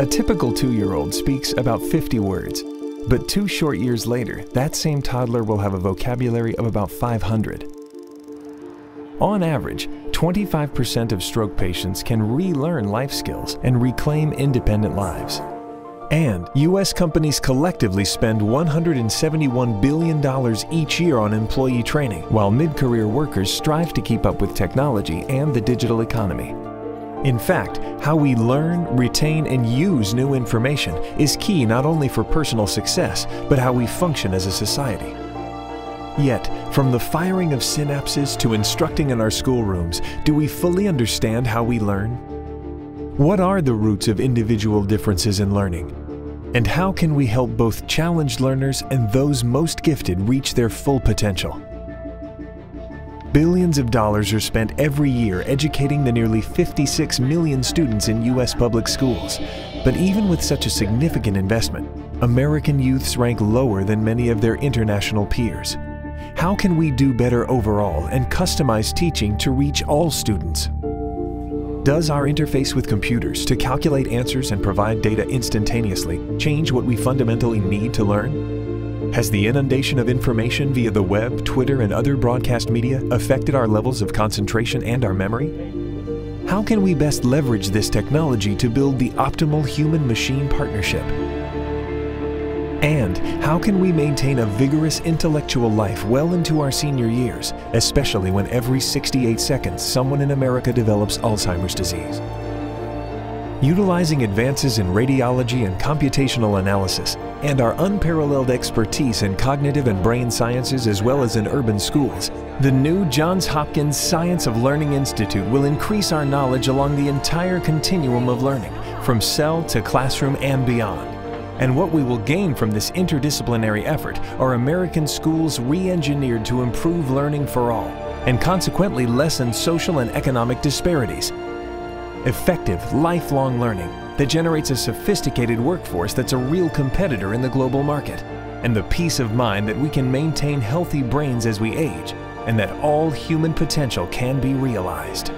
A typical two-year-old speaks about 50 words, but two short years later, that same toddler will have a vocabulary of about 500. On average, 25% of stroke patients can relearn life skills and reclaim independent lives. And U.S. companies collectively spend $171 billion each year on employee training, while mid-career workers strive to keep up with technology and the digital economy. In fact, how we learn, retain, and use new information is key not only for personal success, but how we function as a society. Yet, from the firing of synapses to instructing in our schoolrooms, do we fully understand how we learn? What are the roots of individual differences in learning? And how can we help both challenged learners and those most gifted reach their full potential? Billions of dollars are spent every year educating the nearly 56 million students in U.S. public schools. But even with such a significant investment, American youths rank lower than many of their international peers. How can we do better overall and customize teaching to reach all students? Does our interface with computers to calculate answers and provide data instantaneously change what we fundamentally need to learn? Has the inundation of information via the web, Twitter, and other broadcast media affected our levels of concentration and our memory? How can we best leverage this technology to build the optimal human-machine partnership? And how can we maintain a vigorous intellectual life well into our senior years, especially when every 68 seconds someone in America develops Alzheimer's disease? Utilizing advances in radiology and computational analysis, and our unparalleled expertise in cognitive and brain sciences as well as in urban schools, the new Johns Hopkins Science of Learning Institute will increase our knowledge along the entire continuum of learning, from cell to classroom and beyond. And what we will gain from this interdisciplinary effort are American schools re-engineered to improve learning for all, and consequently lessen social and economic disparities, effective, lifelong learning that generates a sophisticated workforce that's a real competitor in the global market, and the peace of mind that we can maintain healthy brains as we age, and that all human potential can be realized.